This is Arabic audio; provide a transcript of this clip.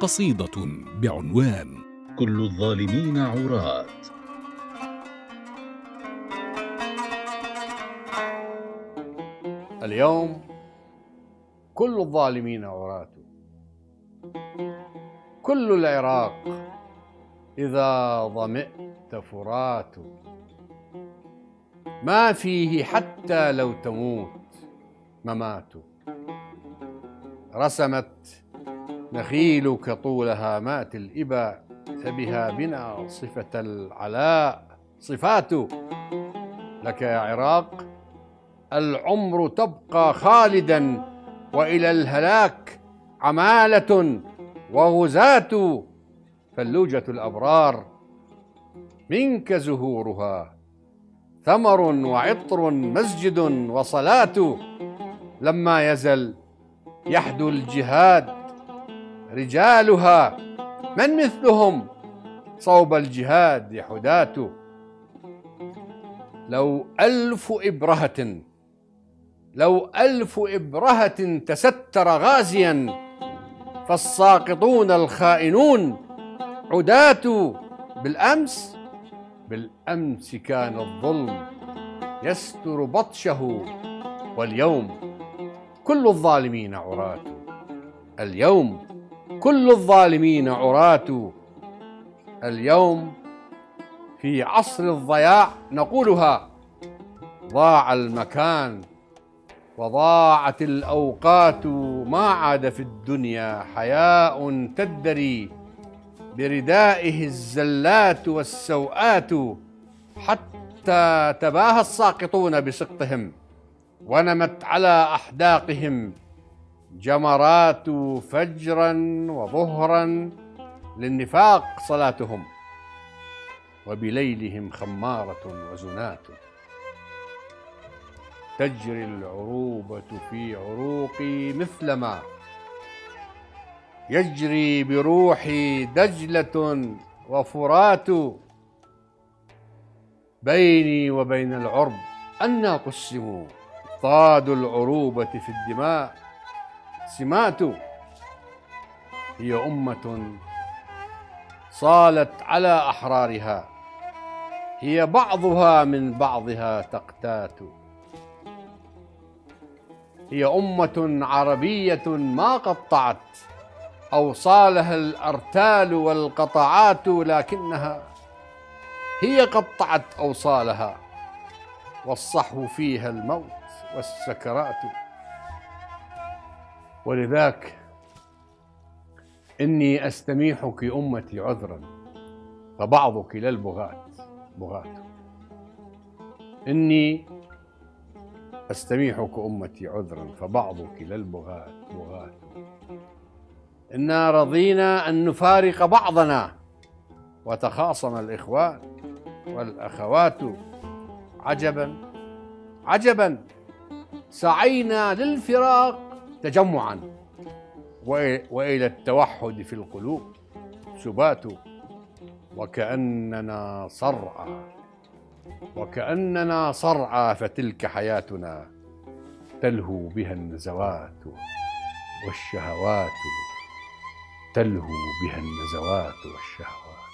قصيدة بعنوان كل الظالمين عراة اليوم كل الظالمين عراة كل العراق إذا ظمئت فرات. ما فيه حتى لو تموت ممات. رسمت نخيلك طولها مات الإبا فبها بنا صفة العلاء. صفات لك يا عراق العمر تبقى خالدا وإلى الهلاك عمالة وغزاه فلوجه الأبرار منك زهورها. ثمر وعطر مسجد وصلاة لما يزل يحدو الجهاد رجالها من مثلهم؟ صوب الجهاد حداة لو ألف إبرهة لو ألف إبرهة تستر غازيا فالساقطون الخائنون عداة بالأمس. بالأمس كان الظلم يستر بطشه واليوم كل الظالمين عراة. اليوم كل الظالمين عراة. اليوم في عصر الضياع نقولها ضاع المكان وضاعت الأوقات. ما عاد في الدنيا حياء تدري. بردائه الزلات والسوءات حتى تباهى الساقطون بسقطهم ونمت على أحداقهم. جمرات فجرا وظهرا للنفاق صلاتهم وبليلهم خمارة وزنات. تجري العروبة في عروقي مثلما يجري بروحي دجلة وفرات. بيني وبين العرب أنا قسموا طاد العروبة في الدماء. سمات هي أمة صالت على أحرارها. هي بعضها من بعضها تقتات. هي أمة عربية ما قطعت. أوصالها الأرتال والقطعات لكنها هي قطعت أوصالها. والصحو فيها الموت والسكرات. ولذاك إني أستميحك أمتي عذرا فبعضك للبغاة بغاة. إني أستميحك أمتي عذرا فبعضك للبغاة بغاة. إنا رضينا أن نفارق بعضنا وتخاصم الإخوان والأخوات عجبا عجبا. سعينا للفراق تجمعا. وإلى التوحد في القلوب. سبات. وكأننا صرعى. وكأننا صرعى فتلك حياتنا. تلهو بها النزوات. والشهوات. تلهو بها النزوات والشهوات.